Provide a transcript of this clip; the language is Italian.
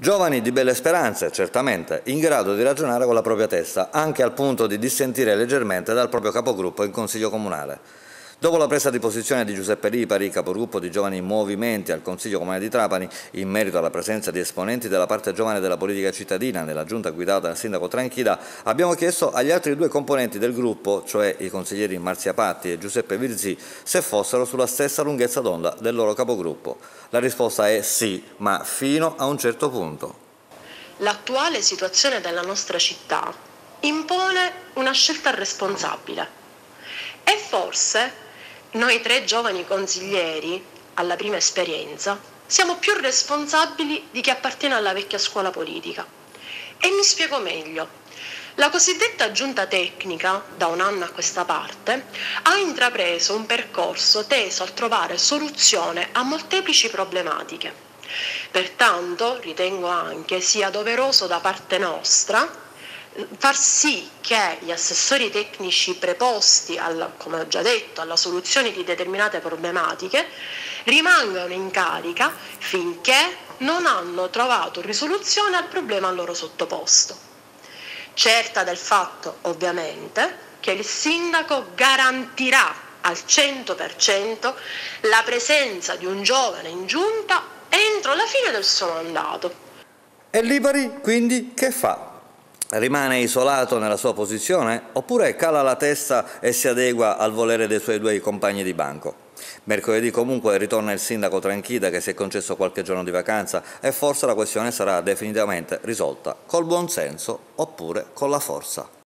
Giovani di belle speranze, certamente, in grado di ragionare con la propria testa, anche al punto di dissentire leggermente dal proprio capogruppo in Consiglio Comunale. Dopo la presa di posizione di Giuseppe Lipari, capogruppo di Giovani Movimenti al Consiglio Comunale di Trapani, in merito alla presenza di esponenti della parte giovane della politica cittadina nella giunta guidata dal sindaco Tranchida, abbiamo chiesto agli altri due componenti del gruppo, cioè i consiglieri Marzia Patti e Giuseppe Virzì, se fossero sulla stessa lunghezza d'onda del loro capogruppo. La risposta è sì, ma fino a un certo punto. L'attuale situazione della nostra città impone una scelta responsabile e forse noi tre giovani consiglieri, alla prima esperienza, siamo più responsabili di chi appartiene alla vecchia scuola politica. E mi spiego meglio. La cosiddetta giunta tecnica, da un anno a questa parte, ha intrapreso un percorso teso a trovare soluzione a molteplici problematiche. Pertanto ritengo anche sia doveroso da parte nostra far sì che gli assessori tecnici preposti, alla, come ho già detto, alla soluzione di determinate problematiche rimangano in carica finché non hanno trovato risoluzione al problema loro sottoposto. Certa del fatto, ovviamente, che il sindaco garantirà al 100% la presenza di un giovane in giunta entro la fine del suo mandato. E Libari quindi che fa? Rimane isolato nella sua posizione oppure cala la testa e si adegua al volere dei suoi due compagni di banco. Mercoledì comunque ritorna il sindaco Tranchida che si è concesso qualche giorno di vacanza e forse la questione sarà definitivamente risolta col buon senso oppure con la forza.